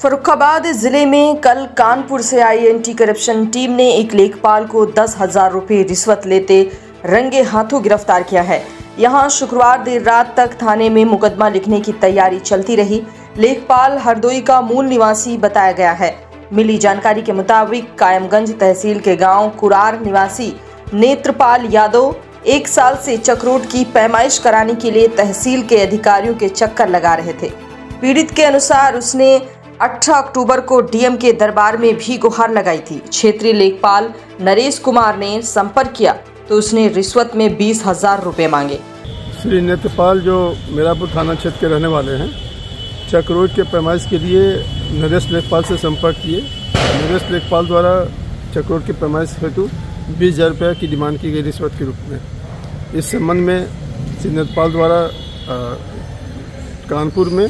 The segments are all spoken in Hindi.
फरुखाबाद ज़िले में कल कानपुर से आई एंटी करप्शन टीम ने एक लेखपाल को दस हज़ार रुपये रिश्वत लेते रंगे हाथों गिरफ़्तार किया है। यहाँ शुक्रवार देर रात तक थाने में मुकदमा लिखने की तैयारी चलती रही। लेखपाल हरदोई का मूल निवासी बताया गया है। मिली जानकारी के मुताबिक कायमगंज तहसील के गाँव कुरार निवासी नेत्रपाल यादव एक साल से चक्रोट की पैमाइश कराने के लिए तहसील के अधिकारियों के चक्कर लगा रहे थे। पीड़ित के अनुसार उसने 18 अक्टूबर को डीएम के दरबार में भी गुहार लगाई थी। क्षेत्रीय लेखपाल नरेश कुमार ने संपर्क किया तो उसने रिश्वत में बीस हज़ार रुपए मांगे। श्री नेत्रपाल जो मेरापुर थाना क्षेत्र के रहने वाले हैं चक्रोट के पैमाइश के लिए नरेश लेखपाल से संपर्क किए। नरेश लेखपाल द्वारा चक्रोट के पैमाइश हेतु बीस हज़ार रुपये की डिमांड की गई रिश्वत के रूप में। इस संबंध में श्री नेत्रपाल द्वारा कानपुर में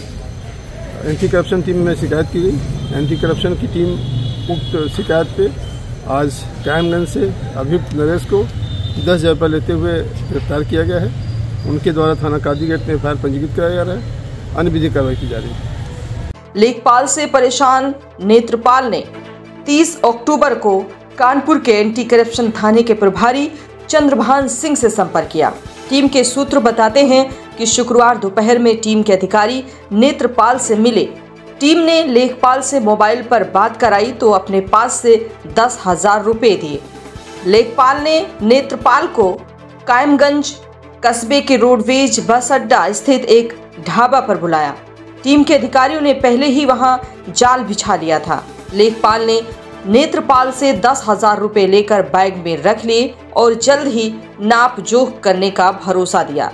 एंटी करप्शन टीम में शिकायत की गई। एंटी करप्शन की टीम उक्त शिकायत पे आज कायमगंज से अभियुक्त नरेश को दस हज़ार रुपये लेते हुए गिरफ़्तार किया गया है। उनके द्वारा थाना कादी गेट में एफ़ पंजीकृत कराया जा रहा है। अन्य विधि कार्रवाई की जा रही है। लेखपाल से परेशान नेत्रपाल ने 30 अक्टूबर को कानपुर के एंटी करप्शन थाने के प्रभारी चंद्रभान सिंह से संपर्क किया। टीम के सूत्र बताते हैं कि शुक्रवार दोपहर में टीम के अधिकारी नेत्रपाल से मिले। टीम ने लेखपाल से मोबाइल पर बात कराई तो अपने पास से दस हज़ार रुपये दिए। लेखपाल ने नेत्रपाल को कायमगंज कस्बे के रोडवेज़ बस अड्डा स्थित एक ढाबा पर बुलाया। टीम के अधिकारियों ने पहले ही वहाँ जाल बिछा लिया था। लेखपाल ने नेत्रपाल से दस हज़ार रुपये लेकर बैग में रख लिए और जल्द ही नाप जोख करने का भरोसा दिया।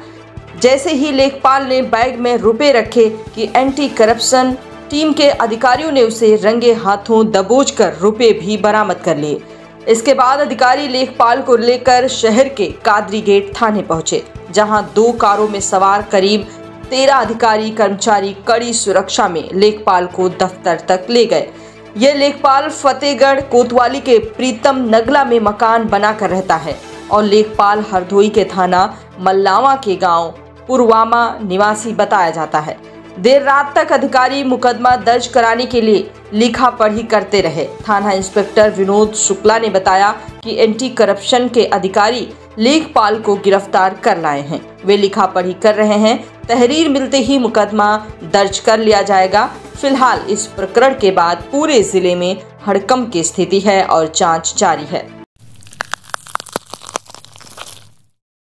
जैसे ही लेखपाल ने बैग में रुपए रखे कि एंटी करप्शन टीम के अधिकारियों ने उसे रंगे हाथों दबोच कर रुपए भी बरामद कर लिए। इसके बाद अधिकारी लेखपाल को लेकर शहर के कादरी गेट थाने पहुँचे, जहाँ दो कारों में सवार करीब तेरह अधिकारी, कर्मचारी कड़ी सुरक्षा में लेखपाल को दफ्तर तक ले गए। यह लेखपाल फतेहगढ़, कोतवाली के प्रीतम नगला में मकान बनाकर रहता है और लेखपाल हरदोई के थाना मल्लावा के गाँव पुरवामा निवासी बताया जाता है। देर रात तक अधिकारी मुकदमा दर्ज कराने के लिए लिखा पढ़ी करते रहे। थाना इंस्पेक्टर विनोद शुक्ला ने बताया कि एंटी करप्शन के अधिकारी लेखपाल को गिरफ़्तार कर लाए हैं। वे लिखा पढ़ी कर रहे हैं। तहरीर मिलते ही मुकदमा दर्ज कर लिया जाएगा। फ़िलहाल इस प्रकरण के बाद पूरे ज़िले में हड़कम की स्थिति है और जाँच जारी है।